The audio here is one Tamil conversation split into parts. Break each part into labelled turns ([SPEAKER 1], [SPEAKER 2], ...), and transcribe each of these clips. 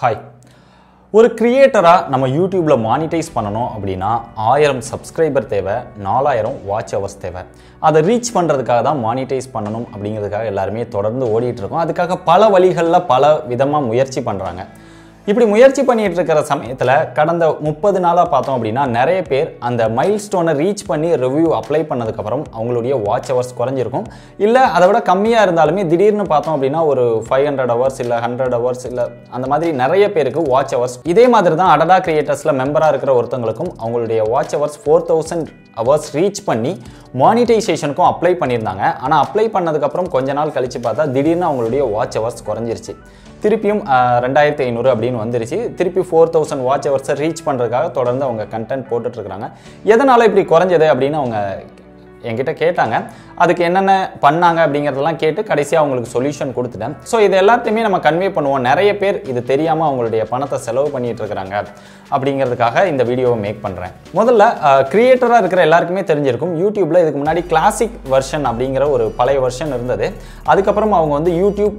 [SPEAKER 1] ஹாய் ஒரு கிரியேட்டராக நம்ம யூடியூப்பில் மானிட்டைஸ் பண்ணணும் அப்படின்னா ஆயிரம் சப்ஸ்கிரைபர் தேவை நாலாயிரம் வாட்ச் ஹவர்ஸ் தேவை. அதை ரீச் பண்ணுறதுக்காக தான் மானிட்டைஸ் பண்ணணும் அப்படிங்கிறதுக்காக எல்லாருமே தொடர்ந்து ஓடிட்டுருக்கோம் அதுக்காக பல வழிகளில் பல விதமாக முயற்சி பண்ணுறாங்க இப்படி முயற்சி பண்ணிட்டு இருக்கிற சமயத்தில் கடந்த முப்பது நாளாக பார்த்தோம் அப்படின்னா நிறைய பேர் அந்த மைல் ஸ்டோனை ரீச் பண்ணி ரிவ்யூ அப்ளை பண்ணதுக்கப்புறம் அவங்களுடைய வாட்ச் ஹவர்ஸ் குறைஞ்சிருக்கும். இல்லை அதை விட கம்மியாக இருந்தாலுமே திடீர்னு பார்த்தோம் அப்படின்னா ஒரு ஃபைவ் ஹண்ட்ரட் ஹவர்ஸ் இல்லை ஹண்ட்ரட் ஹவர்ஸ் இல்லை அந்த மாதிரி நிறைய பேருக்கு வாட்ச் ஹவர்ஸ் இதே மாதிரி தான் அடடா கிரியேட்டர்ஸில் மெம்பராக இருக்கிற ஒருத்தங்களுக்கும் அவங்களுடைய watch hours four thousand hours reach பண்ணி மானிட்டைசேஷனுக்கும் அப்ளை பண்ணியிருந்தாங்க. ஆனால் அப்ளை பண்ணதுக்கப்புறம் கொஞ்ச நாள் கழிச்சு பார்த்தா திடீர்னு அவங்களுடைய வாட்ச் ஹவர்ஸ் குறைஞ்சிருச்சு. திருப்பியும் ரெண்டாயிரத்தி ஐநூறு அப்படின்னு வந்துருச்சு. திருப்பி ஃபோர் தௌசண்ட் வாட்ச் ஹவர்ஸை ரீச் பண்ணுறதுக்காக தொடர்ந்து அவங்க கண்டென்ட் போட்டுட்ருக்குறாங்க எதனால் இப்படி குறைஞ்சது அப்படின்னு அவங்க என்கிட்ட கேட்டாங்க. அதுக்கு என்னென்ன பண்ணாங்க அப்படிங்கிறதெல்லாம் கேட்டு கடைசியாக அவங்களுக்கு சொல்யூஷன் கொடுத்துட்டேன். ஸோ இது எல்லாத்தையுமே நம்ம கன்வே பண்ணுவோம். நிறைய பேர் இது தெரியாமல் அவங்களுடைய பணத்தை செலவு பண்ணிட்டு இருக்கிறாங்க அப்படிங்கிறதுக்காக இந்த வீடியோவை மேக் பண்ணுறேன் முதல்ல கிரியேட்டராக இருக்கிற எல்லாருக்குமே தெரிஞ்சிருக்கும். யூடியூப்பில் இதுக்கு முன்னாடி கிளாசிக் வெர்ஷன் அப்படிங்கிற ஒரு பழைய வெர்ஷன் இருந்தது. அதுக்கப்புறம் அவங்க வந்து யூடியூப்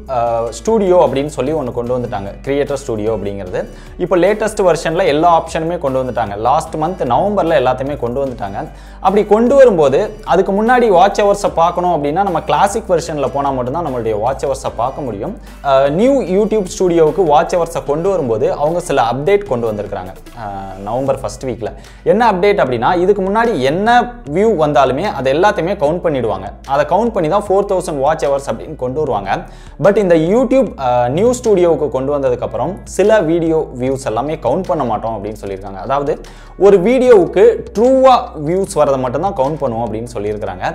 [SPEAKER 1] ஸ்டூடியோ அப்படின்னு சொல்லி ஒன்று கொண்டு வந்துட்டாங்க. கிரியேட்டர் ஸ்டூடியோ அப்படிங்கிறது. இப்போ லேட்டஸ்ட் வெர்ஷனில் எல்லா ஆப்ஷனுமே கொண்டு வந்துட்டாங்க. லாஸ்ட் மந்த் நவம்பரில் எல்லாத்தையுமே கொண்டு வந்துட்டாங்க. அப்படி கொண்டு வரும்போது அதுக்கு முன்னாடி வாட்ச் ஹவர்ஸை பார்க்கணும் அப்படின்னா நம்ம கிளாசிக் வெர்ஷனில் போனால் மட்டும்தான் நம்மளுடைய வாட்ச் ஹவர்ஸை பார்க்க முடியும். நியூ யூடியூப் ஸ்டூடியோவுக்கு வாட்ச் ஹவர்ஸை கொண்டு வரும்போது அவங்க சில அப்டேட் கொண்டு வந்திருக்கிறாங்க. நவம்பர் ஃபர்ஸ்ட் வீக்கில் என்ன அப்டேட் அப்படின்னா இதுக்கு முன்னாடி என்ன வியூ வந்தாலுமே அதை எல்லாத்தையுமே கவுண்ட் பண்ணிடுவாங்க. அதை கவுண்ட் பண்ணி தான் ஃபோர் தௌசண்ட் வாட்ச் ஹவர்ஸ் அப்படின்னு கொண்டு வருவாங்க. பட் இந்த யூடியூப் நியூ ஸ்டூடியோவுக்கு கொண்டு வந்ததுக்கப்புறம் சில வீடியோ வியூஸ் எல்லாமே கவுண்ட் பண்ண மாட்டோம் அப்படின்னு சொல்லியிருக்காங்க. அதாவது ஒரு வீடியோவுக்கு ட்ரூவாக வியூஸ் வரதை மட்டும்தான் கவுண்ட் பண்ணுவோம் அப்படின்னு சொல்லியிருக்கிறாங்க.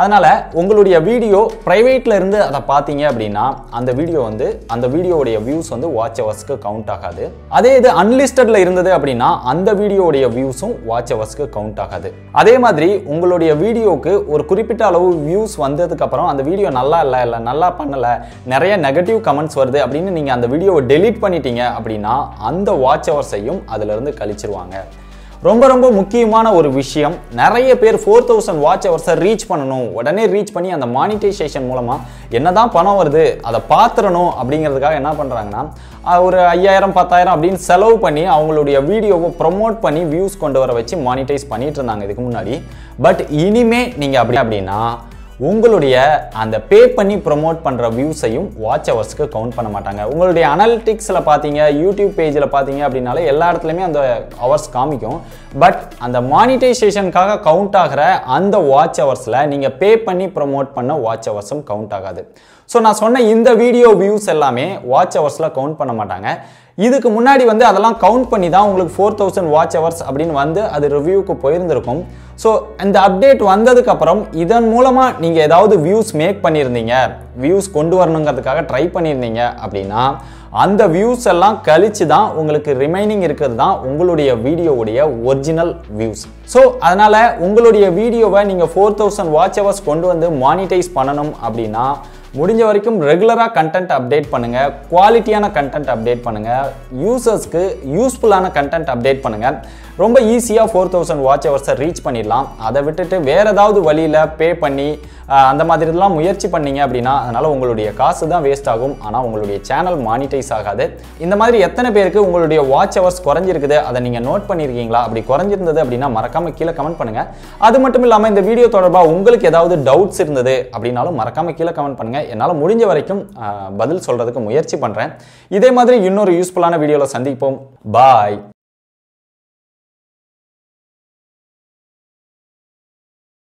[SPEAKER 1] அதனால் உங்களுடைய வீடியோ ப்ரைவேட்டில் இருந்து அதை பார்த்தீங்க அப்படின்னா அந்த வீடியோ வந்து அந்த வீடியோவுடைய வியூஸ் வந்து வாட்ச் ஹவர்ஸ்க்கு கவுண்ட் ஆகாது. அதே இது அன்லிஸ்டடில் இருந்தது அப்படின்னா அந்த வீடியோவுடைய வியூஸும் வாட்ச் ஹவர்ஸ்க்கு கவுண்ட் ஆகாது. அதே மாதிரி உங்களுடைய வீடியோவுக்கு ஒரு குறிப்பிட்ட அளவு வியூஸ் வந்ததுக்கப்புறம் அந்த வீடியோ நல்லா இல்லை இல்லை நல்லா பண்ணலை நிறைய நெகட்டிவ் கமெண்ட்ஸ் வருது அப்படின்னு நீங்கள் அந்த வீடியோவை டெலீட் பண்ணிட்டீங்க அப்படின்னா அந்த வாட்ச் ஹவர்ஸையும் அதிலிருந்து கழிச்சிருவாங்க. ரொம்ப ரொம்ப முக்கியமான ஒரு விஷயம். நிறைய பேர் ஃபோர் தௌசண்ட் வாட்ச் ஹவர்ஸை ரீச் பண்ணணும். உடனே ரீச் பண்ணி அந்த மானிட்டைசேஷன் மூலமாக என்னதான் பணம் வருது அதை பார்த்துடணும் அப்படிங்கிறதுக்காக என்ன பண்ணுறாங்கன்னா ஒரு ஐயாயிரம் பத்தாயிரம் அப்படின்னு செலவு பண்ணி அவங்களுடைய வீடியோவை ப்ரொமோட் பண்ணி வியூஸ் கொண்டு வர வச்சு மானிட்டைஸ் பண்ணிட்டு இருந்தாங்க இதுக்கு முன்னாடி. பட் இனிமே நீங்கள் அப்படி அப்படின்னா உங்களுடைய அந்த பே பண்ணி ப்ரொமோட் பண்ணுற வியூஸையும் வாட்ச் ஹவர்ஸ்க்கு கவுண்ட் பண்ண மாட்டாங்க. உங்களுடைய அனலிட்டிக்ஸில் பார்த்தீங்க யூடியூப் பேஜில் பார்த்தீங்க அப்படின்னாலே எல்லா இடத்துலையுமே அந்த ஹவர்ஸ் காமிக்கும். பட் அந்த மானிட்டைசேஷனுக்காக கவுண்ட் ஆகிற அந்த வாட்ச் ஹவர்ஸில் நீங்கள் பே பண்ணி ப்ரொமோட் பண்ண வாட்ச் ஹவர்ஸும் கவுண்ட் ஆகாது. ஸோ நான் சொன்ன இந்த வீடியோ வியூஸ் எல்லாமே வாட்ச் ஹவர்ஸில் கவுண்ட் பண்ண மாட்டாங்க. இதுக்கு முன்னாடி வந்து அதெல்லாம் கவுண்ட் பண்ணி தான் உங்களுக்கு ஃபோர் தௌசண்ட் வாட்ச் ஹவர்ஸ் அப்படின்னு வந்து அது ரிவ்யூக்கு போயிருந்திருக்கும். ஸோ இந்த அப்டேட் வந்ததுக்கப்புறம் இதன் மூலமாக நீங்கள் ஏதாவது வியூஸ் மேக் பண்ணியிருந்தீங்க வியூஸ் கொண்டு வரணுங்கிறதுக்காக ட்ரை பண்ணியிருந்தீங்க அப்படின்னா அந்த வியூஸ் எல்லாம் கழிச்சு தான் உங்களுக்கு ரிமைனிங் இருக்கிறது தான் உங்களுடைய வீடியோவுடைய ஒரிஜினல் வியூஸ் ஸோ அதனால் உங்களுடைய வீடியோவை நீங்கள் ஃபோர் தௌசண்ட் வாட்ச் ஹவர்ஸ் கொண்டு வந்து மானிட்டைஸ் பண்ணணும் அப்படின்னா முடிஞ்ச வரைக்கும் ரெகுலராக கண்டென்ட் அப்டேட் பண்ணுங்கள் குவாலிட்டியான கண்டென்ட் அப்டேட் பண்ணுங்கள் யூசர்ஸ்க்கு யூஸ்ஃபுல்லான கண்டென்ட் அப்டேட் பண்ணுங்கள் ரொம்ப ஈஸியாக ஃபோர் தௌசண்ட் வாட்ச் ஹவர்ஸை ரீச் பண்ணிடலாம். அதை விட்டுட்டு வேறு ஏதாவது வழியில் பே பண்ணி அந்த மாதிரிலாம் முயற்சி பண்ணீங்க அப்படின்னா அதனால் உங்களுடைய காசு தான் வேஸ்ட் ஆகும். ஆனால் உங்களுடைய சேனல் மானிட்டைஸ் ஆகாது. இந்த மாதிரி எத்தனை பேருக்கு உங்களுடைய வாட்ச் ஹவர்ஸ் குறைஞ்சிருக்குது அதை நீங்கள் நோட் பண்ணியிருக்கீங்களா அப்படி குறைஞ்சிருந்தது அப்படின்னா மறக்காமல் கீழே கமெண்ட் பண்ணுங்கள் அது மட்டும் இல்லாமல் இந்த வீடியோ தொடர்பாக உங்களுக்கு ஏதாவது டவுட்ஸ் இருந்தது அப்படின்னாலும் மறக்காமல் கீழே கமெண்ட் பண்ணுங்கள் என்னால் முடிஞ்ச வரைக்கும் பதில் சொல்கிறதுக்கு முயற்சி பண்ணுறேன் இதே மாதிரி இன்னொரு யூஸ்ஃபுல்லான வீடியோவில் சந்திப்போம். பாய்